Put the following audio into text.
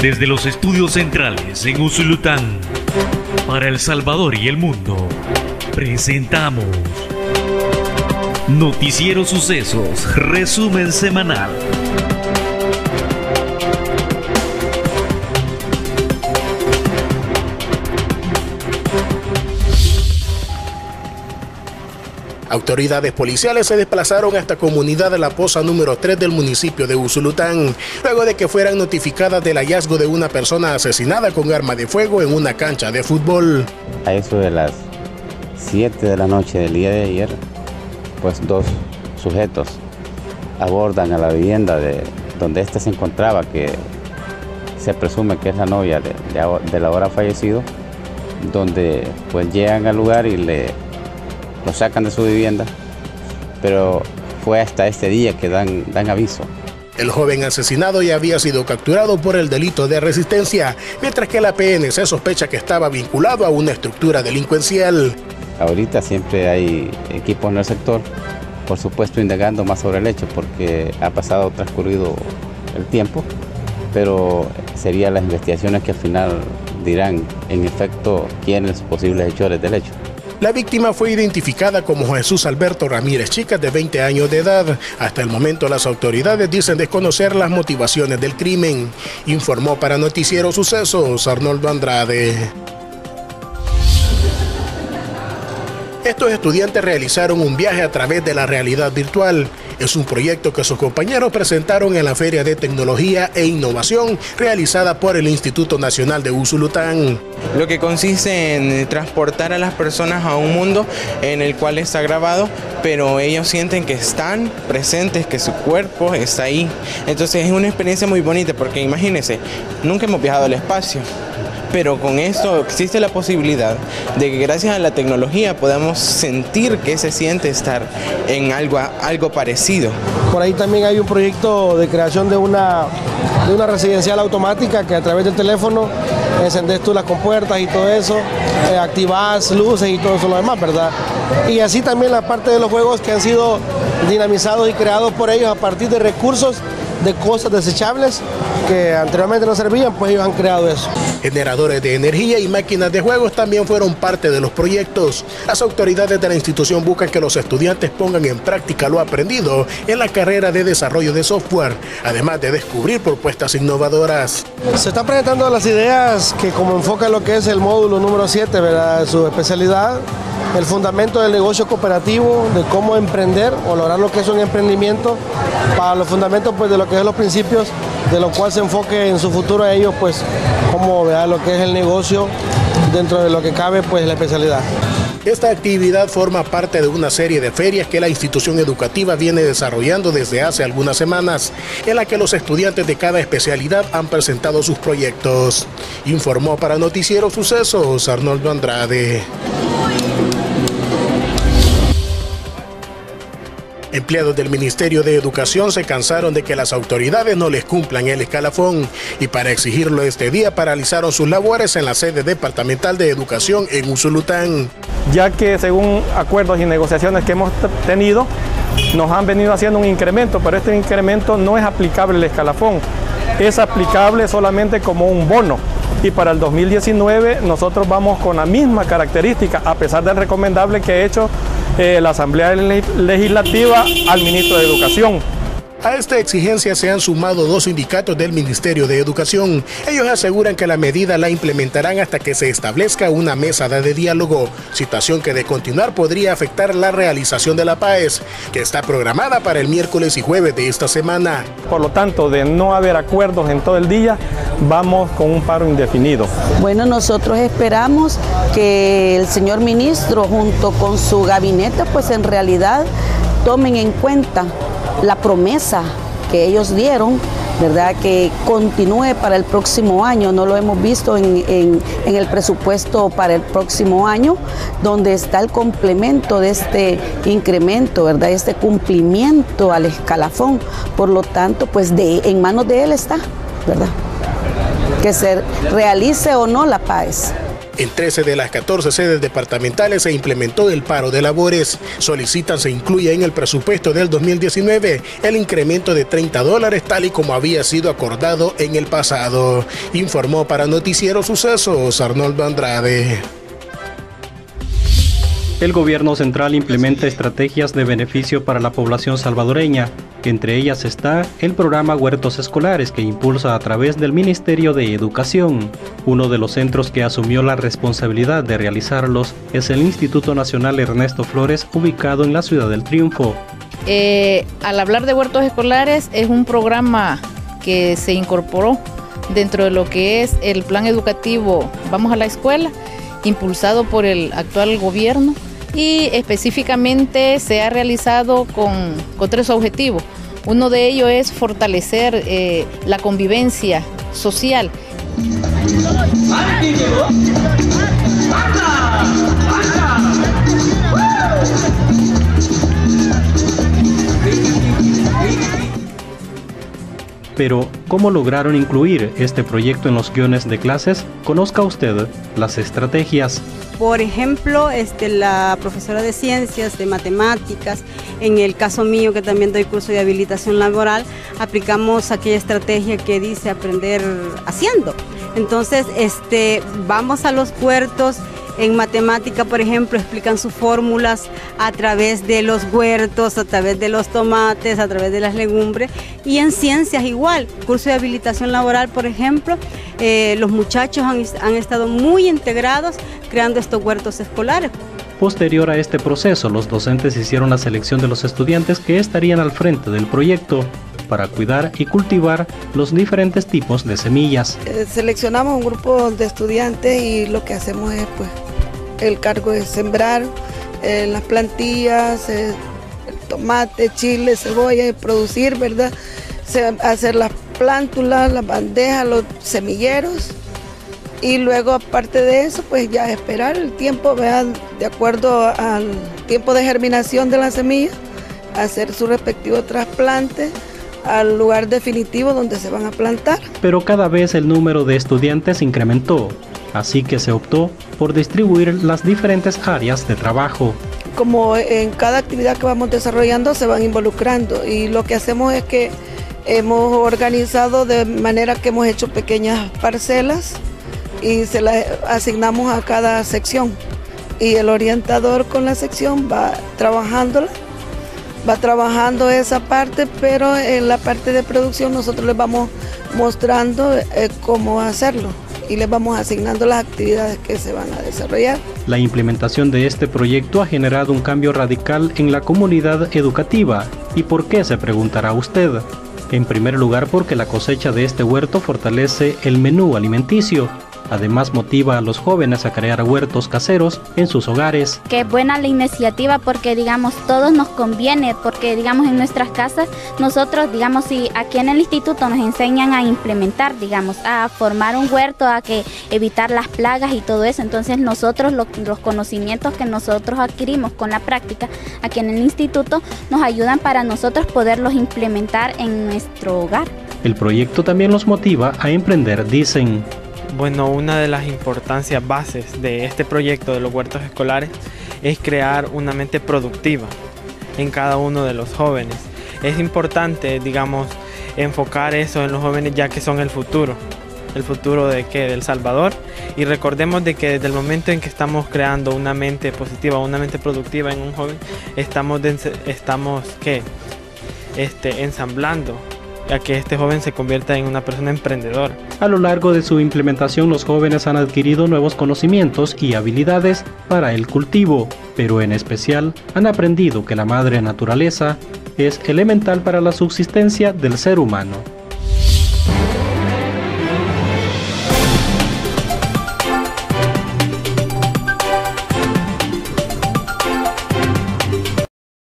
Desde los estudios centrales en Usulután, para El Salvador y el mundo, presentamos Noticiero Sucesos, resumen semanal. Autoridades policiales se desplazaron a esta comunidad de la Poza número 3 del municipio de Usulután, luego de que fueran notificadas del hallazgo de una persona asesinada con arma de fuego en una cancha de fútbol. A eso de las 7 de la noche del día de ayer, pues dos sujetos abordan a la vivienda de donde ésta se encontraba, que se presume que es la novia de, de, la hora fallecido, donde pues llegan al lugar y le lo sacan de su vivienda, pero fue hasta este día que dan, dan aviso. El joven asesinado ya había sido capturado por el delito de resistencia, mientras que la PNC sospecha que estaba vinculado a una estructura delincuencial. Ahorita siempre hay equipos en el sector, por supuesto indagando más sobre el hecho, porque ha pasado transcurrido el tiempo, pero serían las investigaciones que al final dirán en efecto quiénes posibles hechores del hecho. La víctima fue identificada como Jesús Alberto Ramírez Chicas, de 20 años de edad. Hasta el momento las autoridades dicen desconocer las motivaciones del crimen. Informó para Noticiero Sucesos Arnoldo Andrade. Estos estudiantes realizaron un viaje a través de la realidad virtual. Es un proyecto que sus compañeros presentaron en la Feria de Tecnología e Innovación realizada por el Instituto Nacional de Usulután. Lo que consiste en transportar a las personas a un mundo en el cual está grabado, pero ellos sienten que están presentes, que su cuerpo está ahí. Entonces es una experiencia muy bonita porque imagínense, nunca hemos viajado al espacio pero con esto existe la posibilidad de que gracias a la tecnología podamos sentir que se siente estar en algo, algo parecido. Por ahí también hay un proyecto de creación de una, de una residencial automática que a través del teléfono encendes tú las compuertas y todo eso, eh, activas luces y todo eso lo demás, ¿verdad? Y así también la parte de los juegos que han sido dinamizados y creados por ellos a partir de recursos de cosas desechables que anteriormente no servían, pues ellos han creado eso. Generadores de energía y máquinas de juegos también fueron parte de los proyectos. Las autoridades de la institución buscan que los estudiantes pongan en práctica lo aprendido en la carrera de desarrollo de software, además de descubrir propuestas innovadoras. Se están presentando las ideas que como enfoca lo que es el módulo número 7, ¿verdad? su especialidad, el fundamento del negocio cooperativo, de cómo emprender o lograr lo que es un emprendimiento, para los fundamentos pues, de lo que es los principios, de lo cual se enfoque en su futuro a ellos, pues cómo vean lo que es el negocio dentro de lo que cabe, pues la especialidad. Esta actividad forma parte de una serie de ferias que la institución educativa viene desarrollando desde hace algunas semanas, en la que los estudiantes de cada especialidad han presentado sus proyectos. Informó para Noticiero Sucesos Arnoldo Andrade. Empleados del Ministerio de Educación se cansaron de que las autoridades no les cumplan el escalafón y para exigirlo este día paralizaron sus labores en la sede departamental de educación en Usulután. Ya que según acuerdos y negociaciones que hemos tenido, nos han venido haciendo un incremento, pero este incremento no es aplicable el escalafón, es aplicable solamente como un bono y para el 2019 nosotros vamos con la misma característica, a pesar del recomendable que ha hecho eh, la Asamblea Legislativa al ministro de Educación. A esta exigencia se han sumado dos sindicatos del Ministerio de Educación. Ellos aseguran que la medida la implementarán hasta que se establezca una mesa de diálogo, situación que de continuar podría afectar la realización de la PAES, que está programada para el miércoles y jueves de esta semana. Por lo tanto, de no haber acuerdos en todo el día, vamos con un paro indefinido. Bueno, nosotros esperamos que el señor ministro junto con su gabinete, pues en realidad tomen en cuenta la promesa que ellos dieron, ¿verdad? Que continúe para el próximo año. No lo hemos visto en, el presupuesto para el próximo año, donde está el complemento de este incremento, ¿verdad? Este cumplimiento al escalafón. Por lo tanto, pues de, en manos de él está, ¿verdad? Que se realice o no la paz. En 13 de las 14 sedes departamentales se implementó el paro de labores. Solicitan se incluya en el presupuesto del 2019 el incremento de 30 dólares tal y como había sido acordado en el pasado. Informó para Noticiero Sucesos Arnoldo Andrade. El gobierno central implementa estrategias de beneficio para la población salvadoreña. Entre ellas está el programa Huertos Escolares que impulsa a través del Ministerio de Educación. Uno de los centros que asumió la responsabilidad de realizarlos es el Instituto Nacional Ernesto Flores ubicado en la Ciudad del Triunfo. Eh, al hablar de huertos escolares es un programa que se incorporó dentro de lo que es el plan educativo Vamos a la escuela, impulsado por el actual gobierno y específicamente se ha realizado con, tres objetivos. Uno de ellos es fortalecer eh, la convivencia social. Pero, ¿cómo lograron incluir este proyecto en los guiones de clases? Conozca usted las estrategias. Por ejemplo, este, la profesora de ciencias, de matemáticas, en el caso mío que también doy curso de habilitación laboral, aplicamos aquella estrategia que dice aprender haciendo. Entonces, este, vamos a los puertos en matemática, por ejemplo, explican sus fórmulas a través de los huertos, a través de los tomates, a través de las legumbres. Y en ciencias igual, curso de habilitación laboral, por ejemplo, eh, los muchachos han, han estado muy integrados creando estos huertos escolares. Posterior a este proceso, los docentes hicieron la selección de los estudiantes que estarían al frente del proyecto para cuidar y cultivar los diferentes tipos de semillas. Eh, seleccionamos un grupo de estudiantes y lo que hacemos es pues el cargo de sembrar eh, las plantillas, eh, tomate, chile, cebolla y producir, ¿verdad? hacer las plántulas, las bandejas, los semilleros y luego aparte de eso pues ya esperar el tiempo, vean, de acuerdo al tiempo de germinación de la semilla, hacer su respectivo trasplante al lugar definitivo donde se van a plantar. Pero cada vez el número de estudiantes incrementó, así que se optó por distribuir las diferentes áreas de trabajo. Como en cada actividad que vamos desarrollando se van involucrando. Y lo que hacemos es que hemos organizado de manera que hemos hecho pequeñas parcelas y se las asignamos a cada sección. Y el orientador con la sección va trabajándola va trabajando esa parte, pero en la parte de producción nosotros les vamos mostrando eh, cómo hacerlo y les vamos asignando las actividades que se van a desarrollar. La implementación de este proyecto ha generado un cambio radical en la comunidad educativa. ¿Y por qué? se preguntará usted. En primer lugar porque la cosecha de este huerto fortalece el menú alimenticio Además motiva a los jóvenes a crear huertos caseros en sus hogares. Qué buena la iniciativa porque digamos todos nos conviene porque digamos en nuestras casas nosotros digamos si aquí en el instituto nos enseñan a implementar digamos a formar un huerto a que evitar las plagas y todo eso entonces nosotros los conocimientos que nosotros adquirimos con la práctica aquí en el instituto nos ayudan para nosotros poderlos implementar en nuestro hogar. El proyecto también los motiva a emprender, dicen. Bueno, una de las importancias bases de este proyecto de los huertos escolares es crear una mente productiva en cada uno de los jóvenes. Es importante, digamos, enfocar eso en los jóvenes ya que son el futuro. El futuro de qué? Del Salvador. Y recordemos de que desde el momento en que estamos creando una mente positiva, una mente productiva en un joven, estamos, estamos ¿qué? Este, ensamblando a que este joven se convierta en una persona emprendedora. A lo largo de su implementación los jóvenes han adquirido nuevos conocimientos y habilidades para el cultivo, pero en especial han aprendido que la madre naturaleza es elemental para la subsistencia del ser humano.